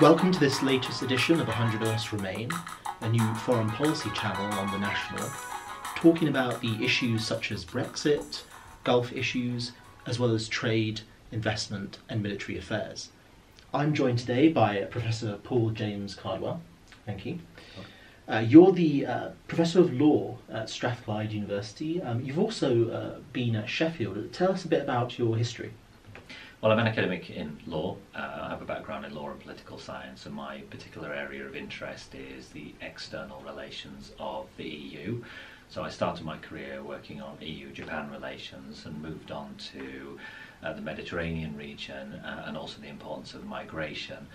Welcome to this latest edition of 100 Earths Remain, a new foreign policy channel on the National, talking about the issues such as Brexit, Gulf issues, as well as trade, investment, and military affairs. I'm joined today by Professor Paul James Cardwell. Thank you. Uh, you're the uh, Professor of Law at Strathclyde University. Um, you've also uh, been at Sheffield. Tell us a bit about your history. Well, I'm an academic in law. Uh, I have a background in law and political science, and my particular area of interest is the external relations of the EU. So I started my career working on EU-Japan relations and moved on to uh, the Mediterranean region uh, and also the importance of migration.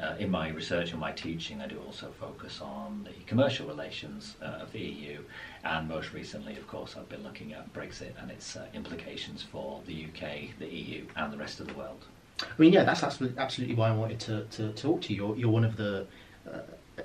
Uh, in my research and my teaching, I do also focus on the commercial relations uh, of the EU, and most recently, of course, I've been looking at Brexit and its uh, implications for the UK, the EU, and the rest of the world. I mean, yeah, that's absolutely, why I wanted to, to talk to you. You're, you're one of the uh,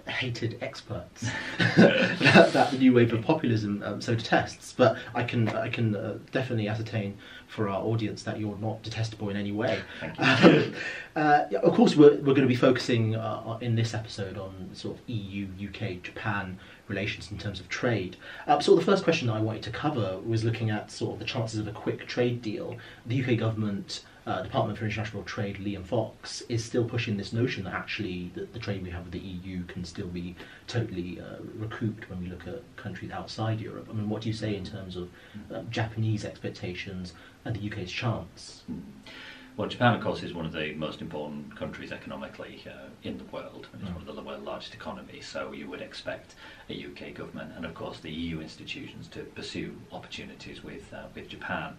hated experts that, that, the new wave of populism um, so detests. But I can I can uh, definitely ascertain for our audience that you're not detestable in any way. Um, uh, of course, we're, we're going to be focusing uh, in this episode on sort of EU, UK, Japan relations in terms of trade. Uh, so the first question I wanted to cover was looking at sort of the chances of a quick trade deal. The UK government uh, Department for International Trade, Liam Fox, is still pushing this notion that actually the, the trade we have with the EU can still be totally uh, recouped when we look at countries outside Europe. I mean, what do you say in terms of uh, Japanese expectations and the UK's chance? Well, Japan, of course, is one of the most important countries economically uh, in the world, and it's mm. one of the world's largest economies. So you would expect a UK government and, of course, the EU institutions to pursue opportunities with uh, with Japan.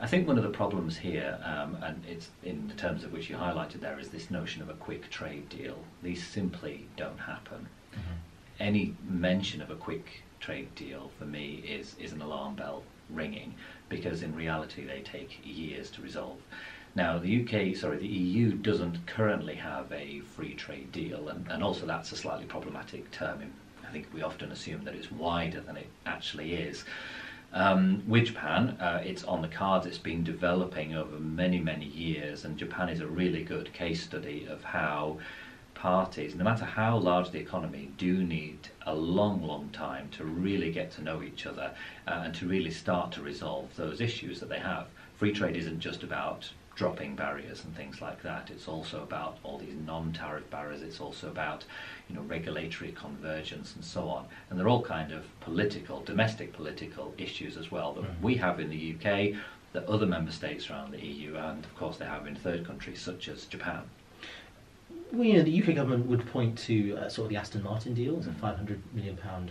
I think one of the problems here, um, and it's in the terms of which you highlighted there, is this notion of a quick trade deal. These simply don't happen. Mm-hmm. Any mention of a quick trade deal for me is, is an alarm bell ringing because in reality they take years to resolve. Now, the UK, sorry, the EU doesn't currently have a free trade deal, and, and also that's a slightly problematic term. I think we often assume that it's wider than it actually is. Um, with Japan, uh, it's on the cards, it's been developing over many, many years, and Japan is a really good case study of how parties, no matter how large the economy, do need a long, long time to really get to know each other uh, and to really start to resolve those issues that they have. Free trade isn't just about dropping barriers and things like that. It's also about all these non-tariff barriers. It's also about, you know, regulatory convergence and so on. And they're all kind of political, domestic political issues as well that mm. we have in the UK, that other member states around the EU, and of course they have in third countries such as Japan. Well, you know, the UK government would point to uh, sort of the Aston Martin deal, it's a mm. 500 million pound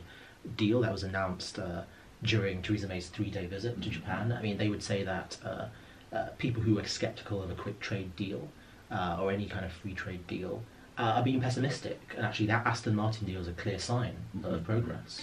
deal that was announced uh, during Theresa May's three-day visit to mm. Japan. I mean, they would say that. Uh, uh, people who are skeptical of a quick trade deal uh, or any kind of free trade deal uh, are being pessimistic. And actually, that Aston Martin deal is a clear sign mm-hmm. of progress.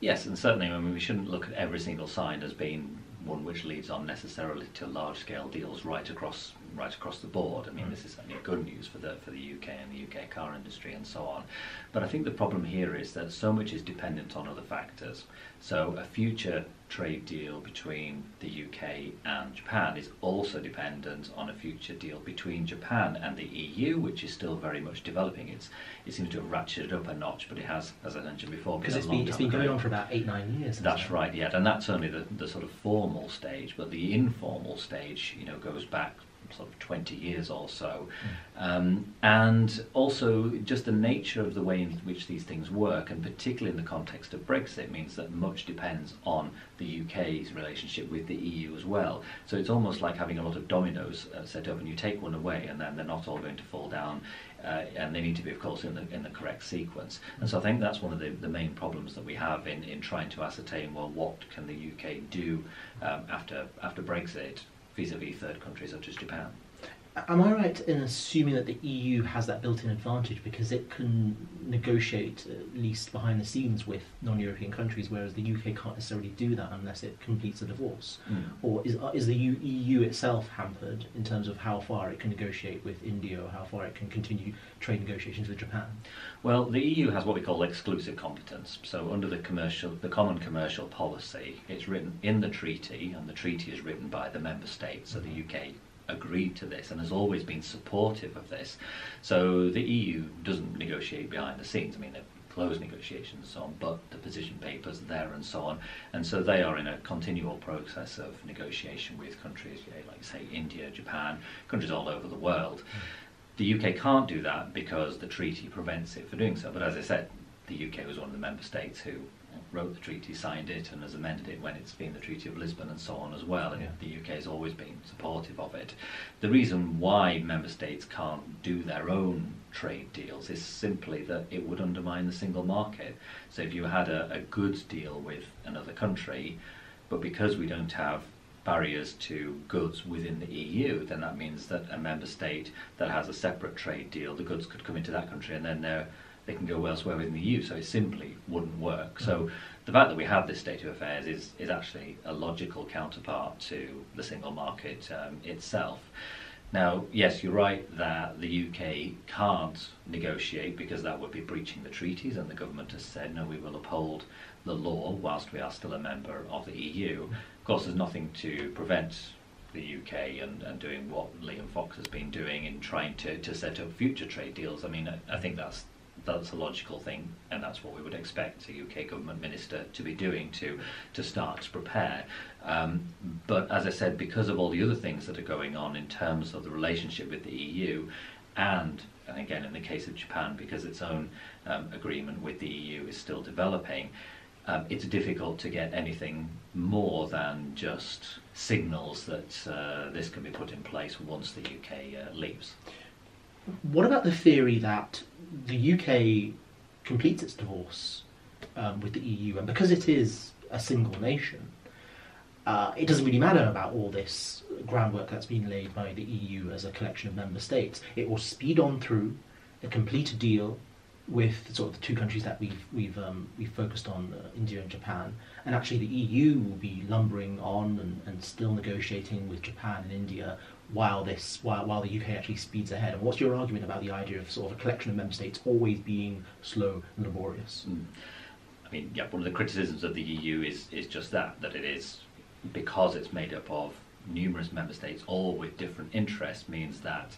Yes, and certainly, I mean, we shouldn't look at every single sign as being one which leads on necessarily to large scale deals right across right across the board. I mean, this is certainly good news for the for the UK and the UK car industry and so on. But I think the problem here is that so much is dependent on other factors. So a future trade deal between the UK and Japan is also dependent on a future deal between Japan and the EU, which is still very much developing. It's, it seems to have ratcheted up a notch, but it has, as I mentioned before, because it's been, it's been going on for about eight, nine years. That's right, yeah, and that's only the, the sort of formal stage, but the informal stage, you know, goes back sort of 20 years or so. Um, and also just the nature of the way in which these things work, and particularly in the context of Brexit, means that much depends on the UK's relationship with the EU as well. So it's almost like having a lot of dominoes uh, set up, and you take one away, and then they're not all going to fall down. Uh, and they need to be, of course, in the in the correct sequence. And so I think that's one of the, the main problems that we have in, in trying to ascertain well what can the UK do um, after after Brexit vis-a-vis third countries such as Japan. Am I right in assuming that the EU has that built-in advantage because it can negotiate at least behind the scenes with non-European countries, whereas the UK can't necessarily do that unless it completes a divorce? Mm. Or is, uh, is the EU, EU itself hampered in terms of how far it can negotiate with India or how far it can continue trade negotiations with Japan? Well, the EU has what we call exclusive competence. So under the commercial, the common commercial policy, it's written in the treaty, and the treaty is written by the member states. So the UK agreed to this and has always been supportive of this. So the EU doesn't negotiate behind the scenes. I mean, closed negotiations and so on, but the position papers there and so on. And so they are in a continual process of negotiation with countries, like say India, Japan, countries all over the world. The UK can't do that because the treaty prevents it from doing so. But as I said, the UK was one of the member states who wrote the treaty, signed it, and has amended it when it's been the Treaty of Lisbon and so on as well. And Yeah. the UK has always been supportive of it. The reason why member states can't do their own trade deals is simply that it would undermine the single market. So if you had a, a goods deal with another country, but because we don't have barriers to goods within the EU, then that means that a member state that has a separate trade deal, the goods could come into that country and then they're, they can go elsewhere within the EU. So it simply wouldn't work. So the fact that we have this state of affairs is, is actually a logical counterpart to the single market um, itself. Now, yes, you're right that the UK can't negotiate because that would be breaching the treaties, and the government has said no, we will uphold the law whilst we are still a member of the EU. Of course, there's nothing to prevent the UK and, and doing what Liam Fox has been doing in trying to, to set up future trade deals. I mean, I, I think that's that's a logical thing, and that's what we would expect a UK government minister to be doing to to start to prepare. Um, but as I said, because of all the other things that are going on in terms of the relationship with the EU, and and again in the case of Japan, because its own um, agreement with the EU is still developing, um, it's difficult to get anything more than just signals that uh, this can be put in place once the UK uh, leaves. What about the theory that the UK completes its divorce um, with the EU, and because it is a single nation, uh, it doesn't really matter about all this groundwork that's been laid by the EU as a collection of member states. It will speed on through, a complete deal with sort of the two countries that we've we've um, we've focused on, uh, India and Japan, and actually the EU will be lumbering on and, and still negotiating with Japan and India while this while, while the UK actually speeds ahead. And what's your argument about the idea of sort of a collection of member states always being slow and laborious? Mm. I mean, yeah, one of the criticisms of the EU is, is just that, that it is, because it's made up of numerous member states, all with different interests, means that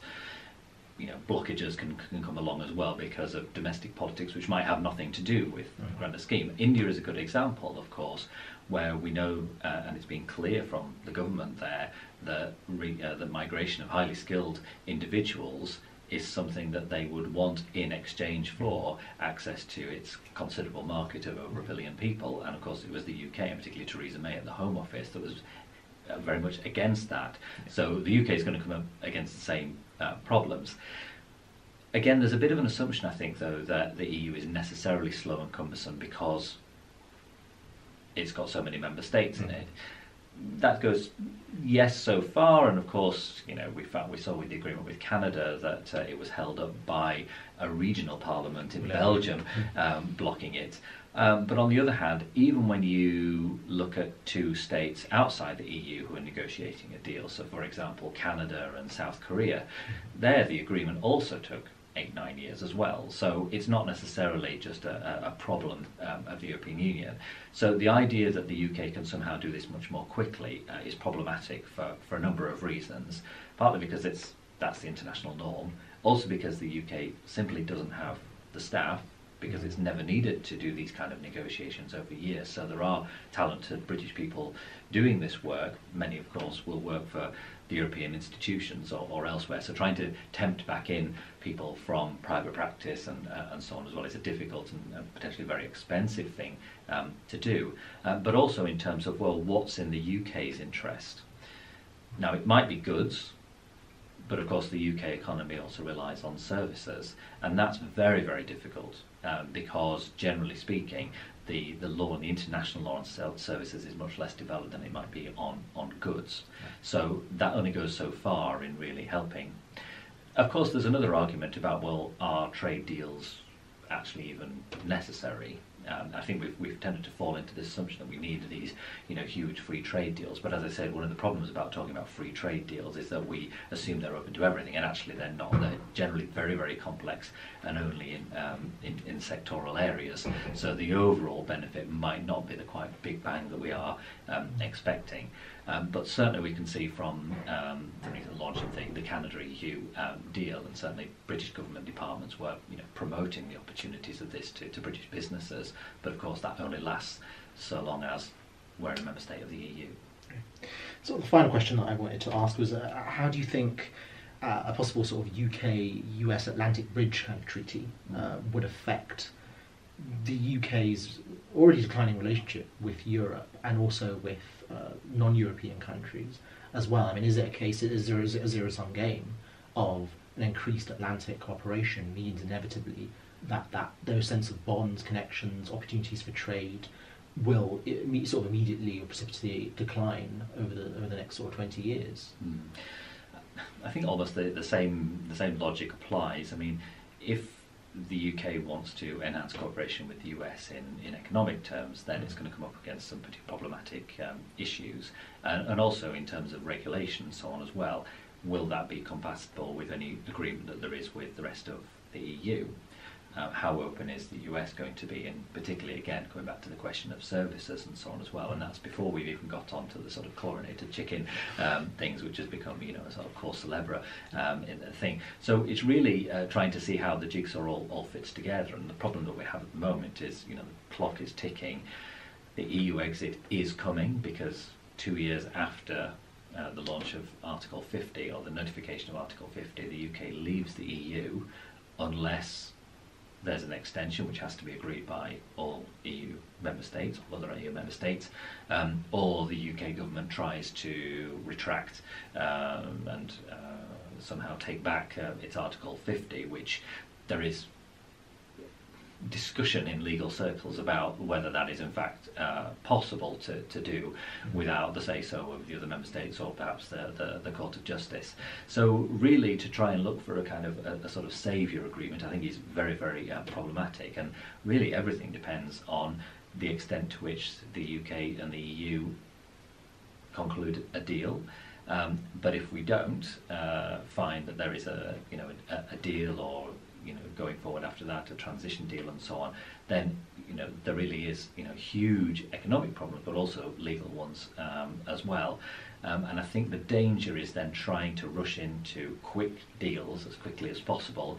you know, blockages can, can come along as well because of domestic politics, which might have nothing to do with the grander scheme. India is a good example, of course, where we know, uh, and it's been clear from the government there, that re, uh, the migration of highly skilled individuals is something that they would want in exchange for access to its considerable market of over a billion people. And of course, it was the UK, and particularly Theresa May at the Home Office, that was very much against that. So the UK is going to come up against the same uh, problems. Again, there's a bit of an assumption, I think, though, that the EU is necessarily slow and cumbersome because it's got so many member states in Mm. it. That goes yes so far, and of course, you know, we found we saw with the agreement with Canada that uh, it was held up by a regional parliament in Yeah. Belgium um, blocking it. Um, but on the other hand, even when you look at two states outside the EU who are negotiating a deal, so for example, Canada and South Korea, there the agreement also took eight, nine years as well. So it's not necessarily just a, a problem um, of the European Union. So the idea that the UK can somehow do this much more quickly uh, is problematic for, for a number of reasons. Partly because it's that's the international norm, also because the UK simply doesn't have the staff because it's never needed to do these kind of negotiations over years. So there are talented British people doing this work. Many, of course, will work for the European institutions or, or elsewhere. So trying to tempt back in people from private practice and, uh, and so on as well is a difficult and uh, potentially very expensive thing um, to do. Um, but also in terms of, well, what's in the UK's interest? Now, it might be goods, but of course the UK economy also relies on services, and that's very, very difficult um, because generally speaking, the, the law and the international law on services is much less developed than it might be on, on goods. So that only goes so far in really helping Of course, there's another argument about well, are trade deals actually even necessary? Um, I think we've, we've tended to fall into this assumption that we need these, you know, huge free trade deals. But as I said, one of the problems about talking about free trade deals is that we assume they're open to everything, and actually they're not. They're generally very, very complex and only in, um, in, in sectoral areas. So the overall benefit might not be the quite big bang that we are um, expecting. Um, but certainly we can see from um, the recent launch of the, the Canada EU um, deal, and certainly British government departments were you know, promoting the opportunities of this to, to British businesses. But of course, that only lasts so long as we're a member state of the EU. So the final question that I wanted to ask was, uh, how do you think uh, a possible sort of UK-US Atlantic Bridge kind of treaty uh, would affect the UK's already declining relationship with Europe and also with uh, non-European countries as well. I mean, is it a case? Is there a zero-sum game of an increased Atlantic cooperation means inevitably that that those sense of bonds, connections, opportunities for trade will sort of immediately or precipitously decline over the over the next sort of twenty years. Mm. I think almost the, the same the same logic applies. I mean, if the UK wants to enhance cooperation with the US in, in economic terms, then it's going to come up against some pretty problematic um, issues. And, and also in terms of regulation and so on as well, will that be compatible with any agreement that there is with the rest of the EU? Uh, how open is the US going to be, and particularly again going back to the question of services and so on as well, and that's before we've even got onto the sort of chlorinated chicken um, things, which has become you know a sort of cause célèbre um, in the thing. So it's really uh, trying to see how the jigsaw all, all fits together, and the problem that we have at the moment is you know the clock is ticking, the EU exit is coming because two years after uh, the launch of Article 50 or the notification of Article 50, the UK leaves the EU unless there's an extension which has to be agreed by all EU member states, all other EU member states, um, or the UK government tries to retract um, and uh, somehow take back uh, its Article 50, which there is discussion in legal circles about whether that is in fact uh, possible to, to do without the say-so of the other member states or perhaps the, the, the, Court of Justice. So really to try and look for a kind of a, a sort of saviour agreement I think is very, very uh, problematic and really everything depends on the extent to which the UK and the EU conclude a deal. Um, but if we don't uh, find that there is a you know a, a deal or going forward after that, a transition deal and so on, then you know there really is you know huge economic problems, but also legal ones um, as well. Um, and I think the danger is then trying to rush into quick deals as quickly as possible.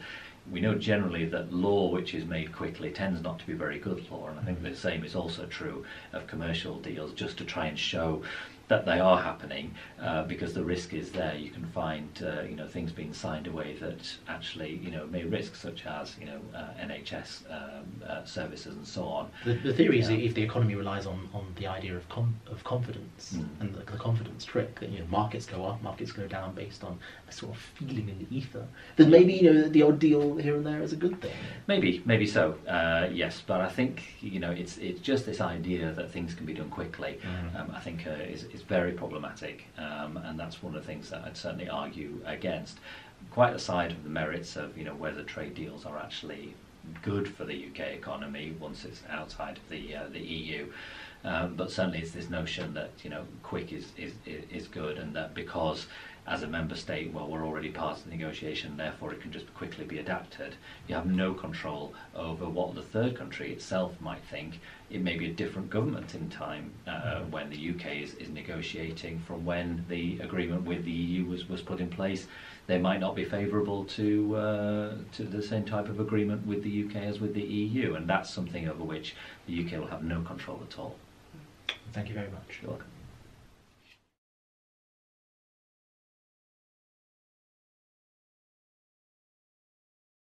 We know generally that law which is made quickly tends not to be very good law, and I think the same is also true of commercial deals, just to try and show that they are happening uh, because the risk is there. You can find uh, you know things being signed away that actually you know may risk, such as you know uh, NHS um, uh, services and so on. The, the theory is if the economy relies on, on the idea of com- of confidence mm. and the, the, confidence trick that you know markets go up, markets go down based on a sort of feeling in the ether, then maybe you know the odd deal here and there is a good thing. Maybe, maybe so. Uh, yes, but I think you know it's it's just this idea that things can be done quickly. Mm. Um, I think uh, is is very problematic, um, and that's one of the things that I'd certainly argue against. Quite aside from the merits of you know whether trade deals are actually good for the UK economy once it's outside of the uh, the EU. Um, but certainly it's this notion that you know quick is, is is good and that because as a member state, well, we're already part of the negotiation, therefore it can just quickly be adapted. You have no control over what the third country itself might think. It may be a different government in time uh, mm-hmm. when the UK is, is negotiating from when the agreement with the EU was, was put in place. They might not be favourable to, uh, to the same type of agreement with the UK as with the EU, and that's something over which the UK will have no control at all. Thank you very much. You're welcome.